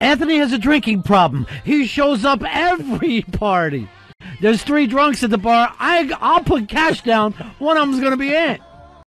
Anthony has a drinking problem. He shows up every party. There's three drunks at the bar. I, I'll put cash down. One of them's going to be Ant.